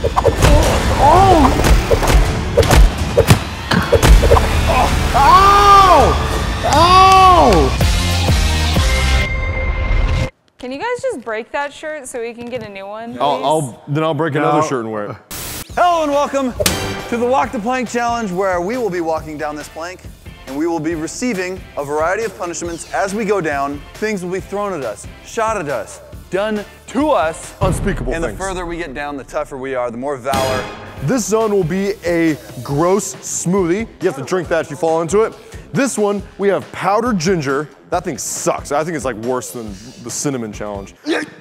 Can you guys just break that shirt so we can get a new one? I'll. I'll then I'll break another shirt and wear it. Hello and welcome to the Walk the Plank Challenge where we will be walking down this plank and we will be receiving a variety of punishments as we go down. Things will be thrown at us, shot at us, done to us. Unspeakable And the further we get down, the tougher we are, the more valor. This zone will be a gross smoothie. You have to drink that if you fall into it. This one, we have powdered ginger. That thing sucks. I think it's like worse than the cinnamon challenge.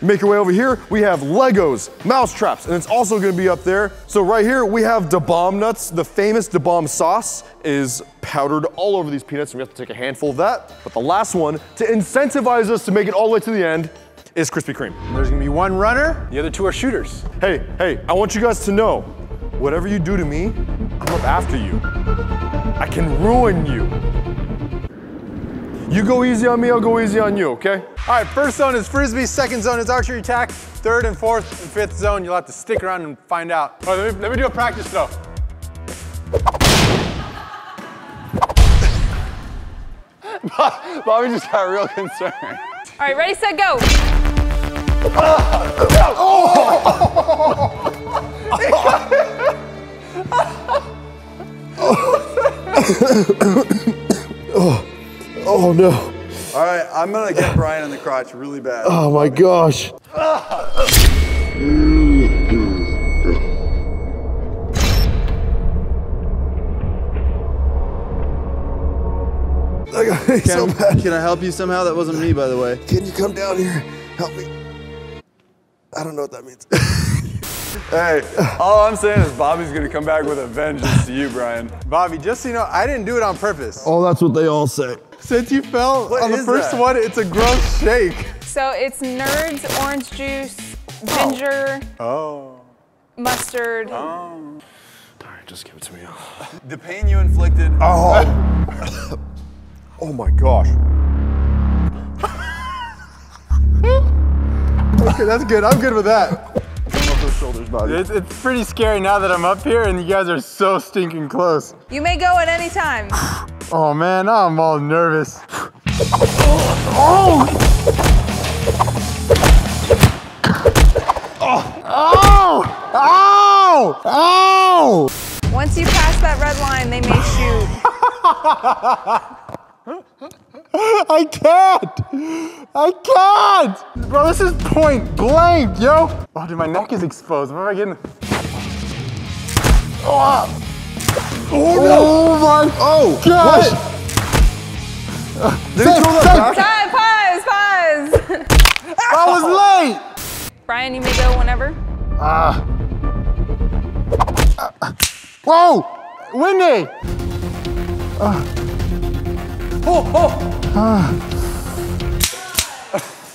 Make your way over here. We have Legos, mouse traps, and it's also gonna be up there. So right here, we have Da Bomb nuts. The famous Da Bomb sauce is powdered all over these peanuts, and we have to take a handful of that. But the last one, to incentivize us to make it all the way to the end, is Krispy Kreme. There's gonna be one runner, the other two are shooters. Hey, hey, I want you guys to know, whatever you do to me, I'm up after you. I can ruin you. You go easy on me, I'll go easy on you, okay? All right, first zone is frisbee, second zone is archery attack, third and fourth and fifth zone, you'll have to stick around and find out. All right, let me, let me do a practice throw. Bobby just got real concerned. All right, ready, set, go. Oh oh no. All right, I'm gonna get Bryan in the crotch really bad. Oh my gosh. I got so bad. Can I help you somehow? That wasn't me, by the way. Can you come down here? Help me. I don't know what that means. Hey, all I'm saying is Bobby's gonna come back with a vengeance to you, Bryan. Bobby, just so you know, I didn't do it on purpose. oh, that's what they all say. Since you fell What on the first that? one, it's a gross shake. So it's nerds, orange juice, ginger, oh. oh. mustard. Oh. All right, just give it to me. The pain you inflicted. Oh. oh my gosh. Okay, that's good. I'm good with that. Shoulders, Bobby. It's, it's pretty scary now that I'm up here and you guys are so stinking close. You may go at any time. Oh man, now I'm all nervous. Oh! Oh! Oh! Oh! Once you pass that red line, they may shoot. I can't! I can't! Bro, this is point blank, yo! Oh, dude, my neck is exposed. What am I getting? Oh, oh my Oh, gosh! Did he throw that back? Time, pause, pause. I was late! Bryan, you may go whenever. Ah. Whoa! Windy! Ah.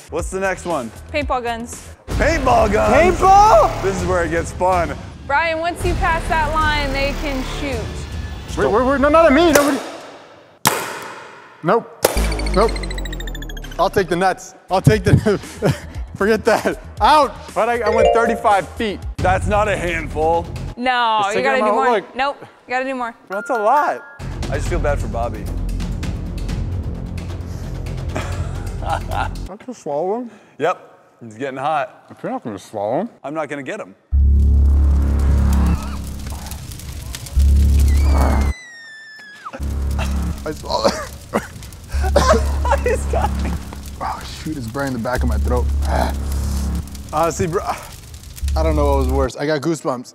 What's the next one? Paintball guns. Paintball guns. Paintball? This is where it gets fun. Bryan, once you pass that line, they can shoot. Wait, wait, wait, no, not at me, nobody. Nope, nope. I'll take the nuts. I'll take the, forget that. Out! But I, I went 35 feet. That's not a handful. No, you gotta do more. look. Nope, you gotta do more. That's a lot. I just feel bad for Bobby. I can swallow them. Yep, he's getting hot. If you're not gonna swallow them. I'm not gonna get him. I swallow He's dying. Oh, shoot, it's burning the back of my throat. Honestly, bro, I don't know what was worse. I got goosebumps.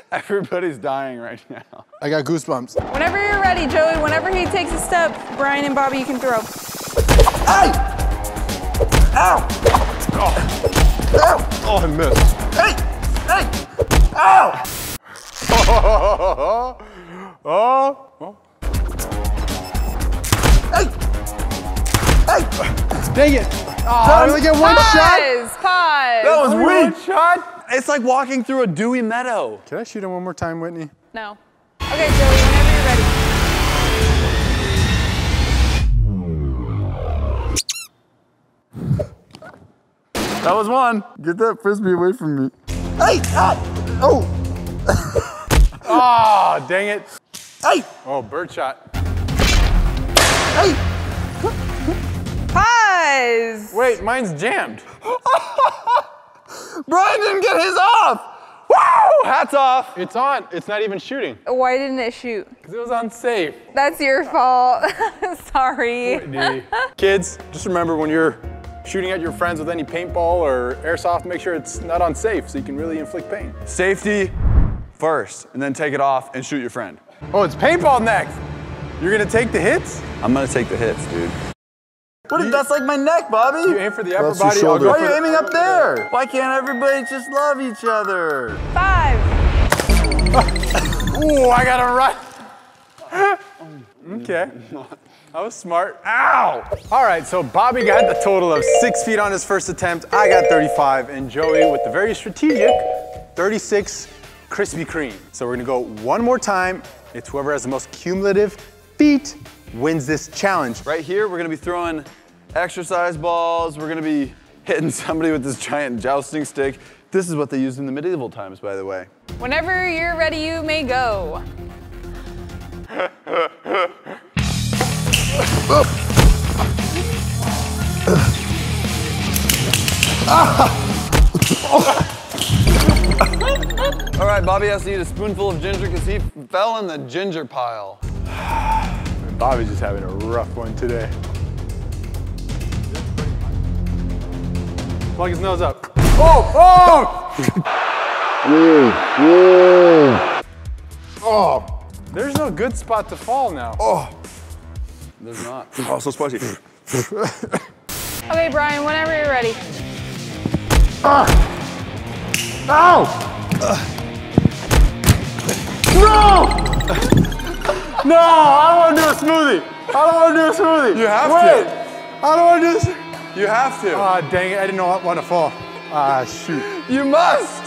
Everybody's dying right now. I got goosebumps. Whenever you're ready, Joey, whenever he takes a step, Bryan and Bobby, you can throw. Oh, Ow. oh I missed. Hey! Hey! Ow! oh, oh. Hey! Hey! Dang it. Oh, I only get one shot. Pause, pause. That was Only weak. one shot. It's like walking through a dewy meadow. Can I shoot him one more time, Whitney? No. Okay, Joey, That was one. Get that frisbee away from me. Hey! Ah! Oh! Oh, dang it. Hey! Oh, bird shot. Hey! Pause. Wait, mine's jammed. Bryan didn't get his off. Woo! Hats off. It's on. It's not even shooting Why didn't it shoot? because it was unsafe. That's your fault. Sorry. Kids, just remember when you're shooting at your friends with any paintball or airsoft, make sure it's not unsafe so you can really inflict pain. Safety first, and then take it off and shoot your friend. Oh, it's paintball next. You're gonna take the hits? I'm gonna take the hits, dude. What if that's like my neck, Bobby? You aim for the upper That's body. I'll shoulder. go Why are you aiming up there? Why can't everybody just love each other? Five. Ooh, I gotta run. okay. I was smart. Ow! All right, so Bobby got the total of six feet on his first attempt. I got 35, and Joey with the very strategic 36 Krispy Kreme. So we're gonna go one more time. It's whoever has the most cumulative feet wins this challenge. Right here, we're gonna be throwing exercise balls. We're gonna be hitting somebody with this giant jousting stick. This is what they used in the medieval times, by the way. Whenever you're ready, you may go. All right, Bobby has to eat a spoonful of ginger because he fell in the ginger pile. Bobby's just having a rough one today. Plug his nose up. Oh, oh! oh! There's no good spot to fall now. Oh, There's not. oh, so spicy. Okay, Bryan, whenever you're ready. Ah! Ow! No! No, I don't want to do a smoothie. I don't want to do a smoothie. You have Wait, to. I don't want to do this. You have to. Ah, dang it, I didn't know I want to fall. Ah, shoot. you must.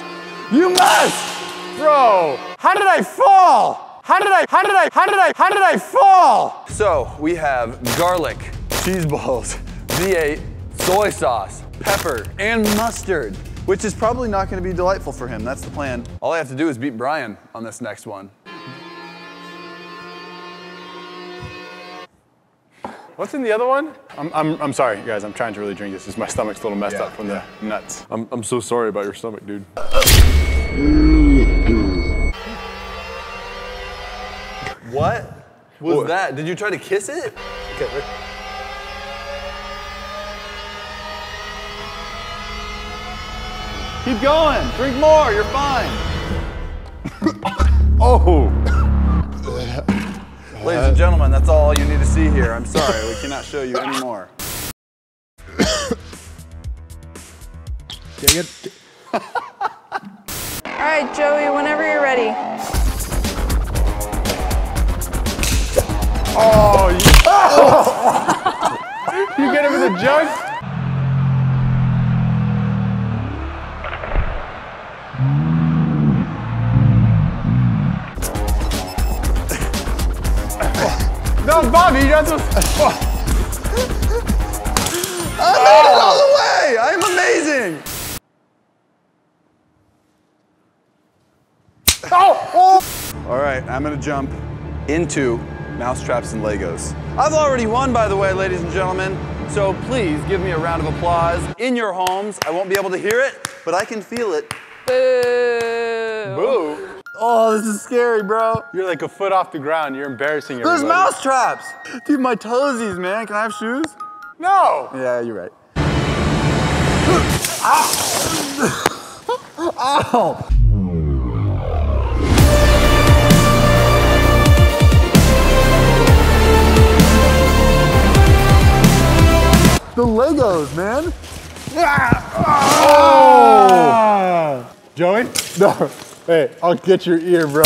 You must. Bro, how did I fall? How did I, how did I, how did I, how did I fall? So we have garlic, cheese balls, V8, soy sauce, pepper, and mustard, which is probably not going to be delightful for him. That's the plan. All I have to do is beat Bryan on this next one. What's in the other one? I'm, I'm, I'm sorry, guys, I'm trying to really drink this. Just my stomach's a little messed up from the nuts. I'm, I'm so sorry about your stomach, dude. What was What? that? Did you try to kiss it? Okay. Keep going. Drink more. You're fine. Oh! Ladies and gentlemen, that's all you need to see here. I'm sorry, we cannot show you anymore. Dang it. All right, Joey, whenever you're ready. Oh, you, you get him in the jug? No, Bobby, you're not supposed I made it all the way! I'm amazing! Oh! oh. All right, I'm gonna jump into mousetraps and Legos. I've already won, by the way, ladies and gentlemen, so please give me a round of applause in your homes. I won't be able to hear it, but I can feel it. Boo. Boo! Oh, this is scary, bro. You're like a foot off the ground. You're embarrassing yourself. There's mousetraps! Dude, my toesies, man. Can I have shoes? No! Yeah, you're right. The Legos, man. Joey? No. Hey, I'll get your ear, bro.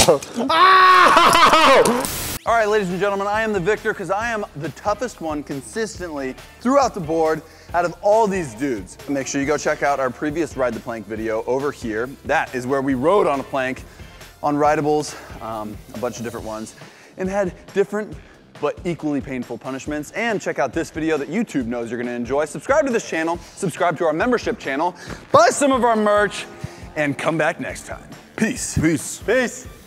All right, ladies and gentlemen, I am the victor because I am the toughest one consistently throughout the board out of all these dudes. Make sure you go check out our previous Ride the Plank video over here. That is where we rode on a plank on rideables, um, a bunch of different ones, and had different but equally painful punishments. And check out this video that YouTube knows you're gonna enjoy. Subscribe to this channel, subscribe to our membership channel, buy some of our merch, and come back next time. Peace. Peace. Peace.